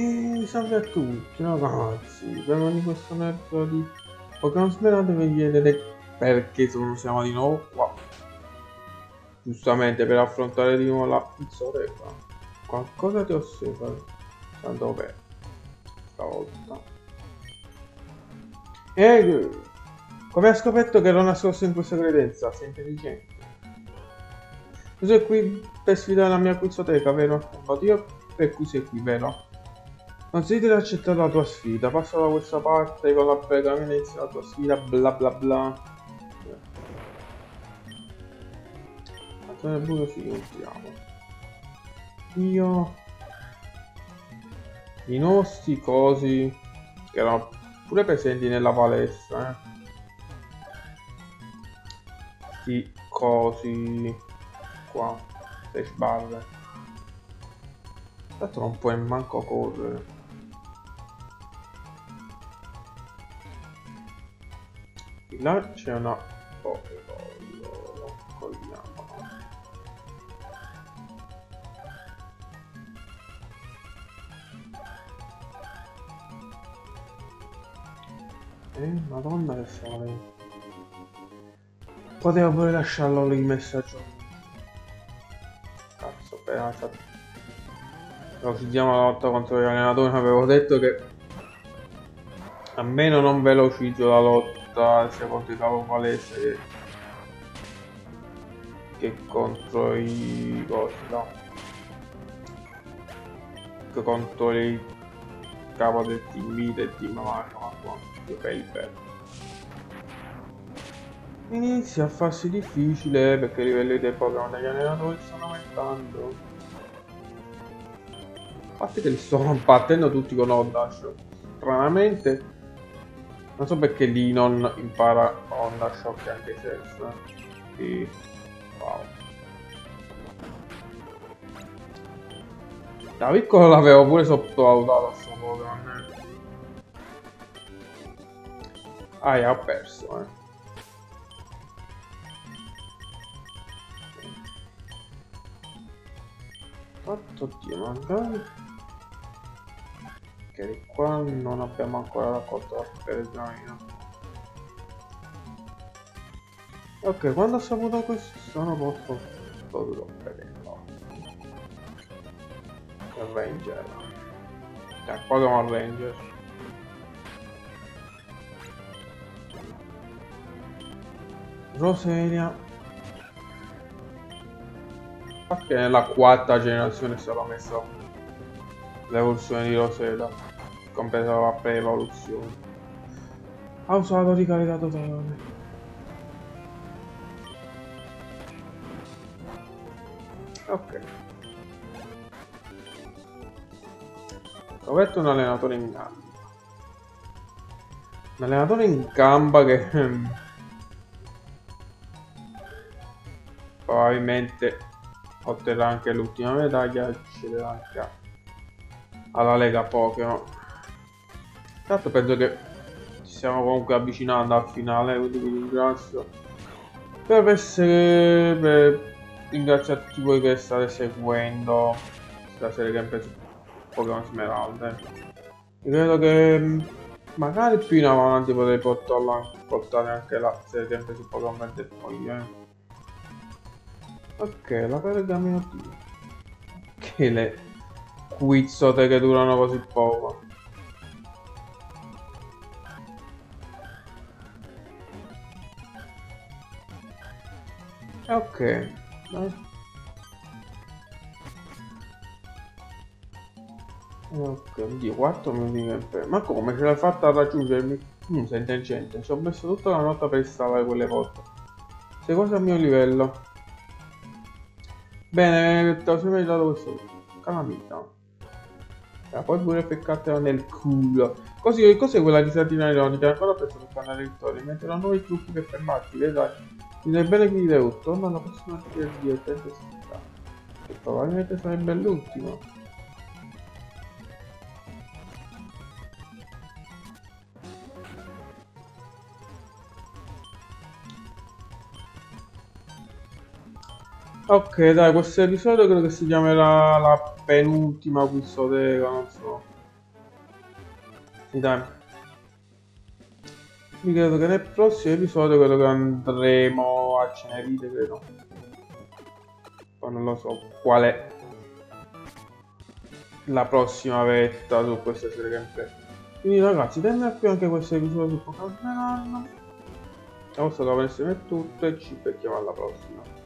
E salve a tutti ragazzi, prima di questo mezzo di Pokémon Smeraldo vi chiedere perché siamo di nuovo qua. Giustamente per affrontare di nuovo la pizzoteca. Qualcosa ti osserva? Da dov'è? Stavolta. E come ha scoperto che ero nascosto in questa credenza? Sei intelligente. Tu sei qui per sfidare la mia pizzoteca, vero? Il motivo per cui sei qui, vero? Non desideri accettare la tua sfida, passa da questa parte con la pergamena inizia la tua sfida, bla bla bla. Azione buio ci entriamo. Io... I nostri cosi, che erano pure presenti nella palestra, eh. Sti cosi qua, 6 sbarre. Tanto non puoi manco correre. Là c'è una Pokéball cogliamo eh madonna che fai? Potevo pure lasciarlo lì messaggio. Cazzo beata lo chiudiamo la lotta contro gli allenatori. Avevo detto che almeno non velocizzo la lotta sia contro i capo palestra che, contro i cosi no. Che contro il capo del team B del team Mario ma qua Paper inizia a farsi difficile perché i livelli dei Pokémon degli allenatori stanno aumentando. A parte che li sto combattendo tutti con Odash stranamente non so perché lì impara Honda Shock anche se sì. Wow. Da piccolo l'avevo pure sottovalutato sto Pokémon. Ah, e ha perso, eh. Fatto Dio, ma di qua non abbiamo ancora raccolto la peregrina ok quando ho saputo questo sono molto potuto vederlo il ranger cioè Pokémon Ranger Roselia. Perché nella quarta generazione stata messa l'evoluzione di Rosela completa la pre-evoluzione. Ha usato ricaricato totale. Ok. Ho un allenatore in gamba. Un allenatore in gamba che... Ehm, probabilmente otterrà anche l'ultima medaglia e accederà anche alla Lega Pokémon. Tanto penso che ci stiamo comunque avvicinando al finale, quindi vi ringrazio per essere per ringrazio a tutti voi che state seguendo la serie gameplay su Pokémon Smeralda. Credo che magari più in avanti potrei portarla, portare anche la serie gameplay su Pokémon Verde poi, eh. Ok, la pergamino T. Che le quizzote che durano così poco. Ok. Ok, oddio, 4 minuti per... Ma come ce l'hai fatta a raggiungermi? Mm, sei intelligente, ci ho messo tutta la notte per installare quelle volte. Sei quasi al mio livello. Bene, ti ho sempre dato questo. Calamita. La puoi pure peccartela nel culo. Così, cos'è quella risatina ironica? Ancora penso per la vittoria. Metterò nuovi trucchi per fermarti, vedrai. Che devo, torna alla prossima partita di città. Che probabilmente sarebbe l'ultimo. Ok, dai, questo episodio credo che si chiamerà la penultima discoteca, non so. Dai. Mi credo che nel prossimo episodio credo che andremo a Cenerite, credo. Poi non lo so qual è la prossima vetta su questa serie gameplay. Quindi ragazzi, termina qui anche questo episodio su Pokémon. La vostra dovreste è tutto e ci becchiamo alla prossima.